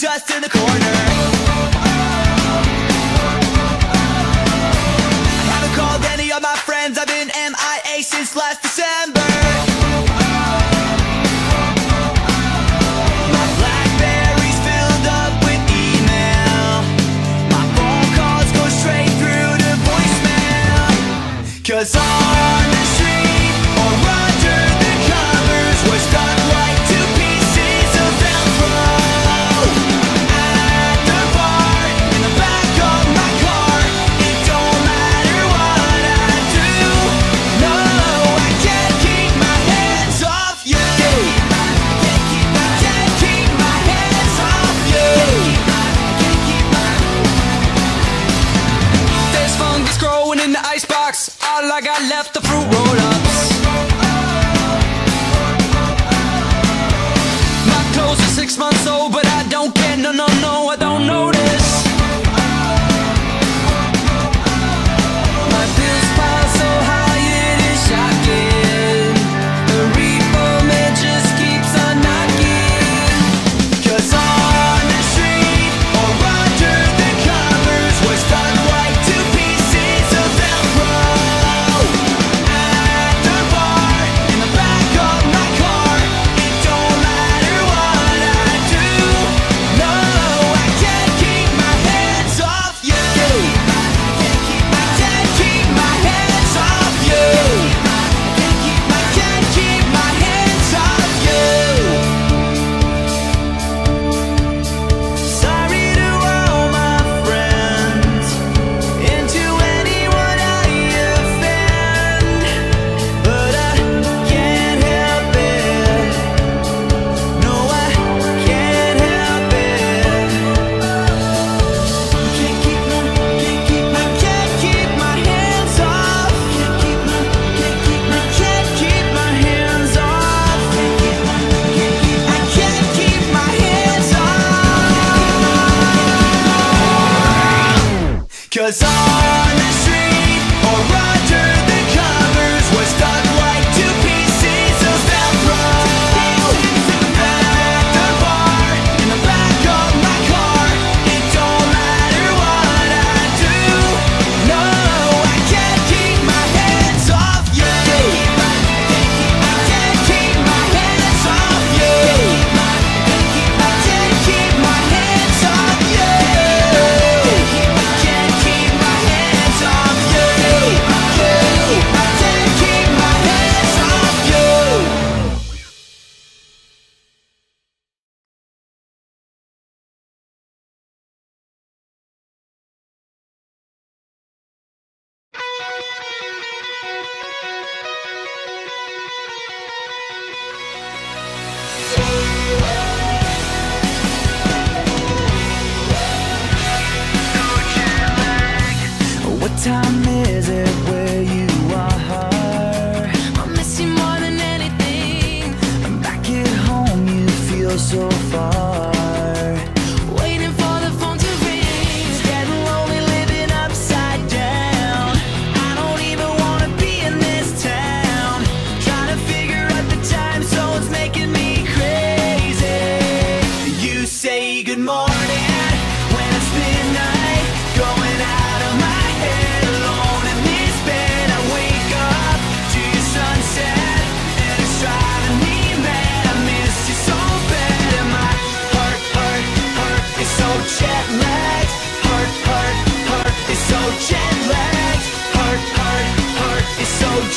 dust in the corner. since last December. My Blackberry's filled up with email. My phone calls go straight through to voicemail. Cause I I got left to Cause on this so far.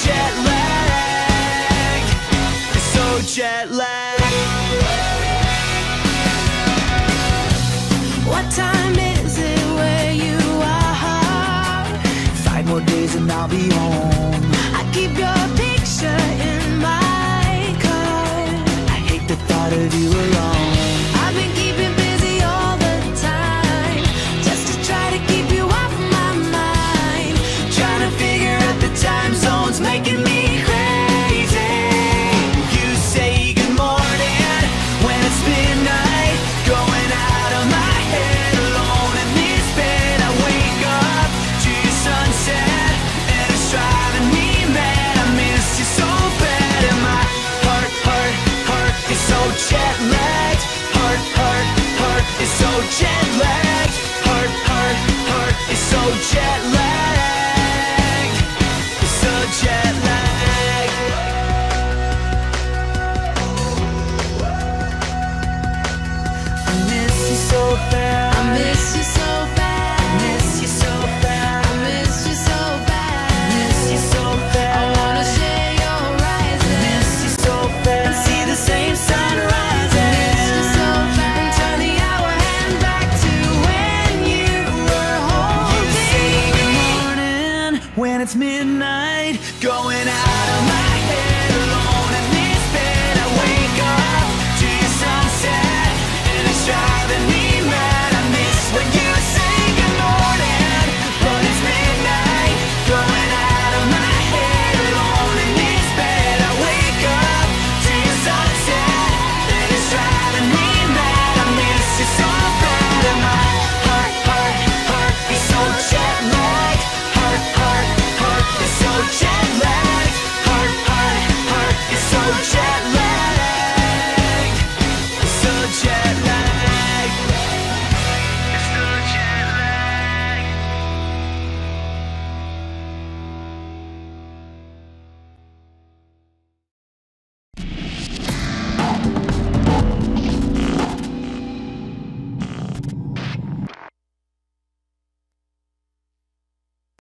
jet lag. So jet lag. What time is it where you are? Five more days and I'll be home. I keep your picture in my car. I hate the thought of you alone. jet lagged. Heart, heart, heart is so jet lagged. It's so jet lagged. I miss you so bad. I miss you so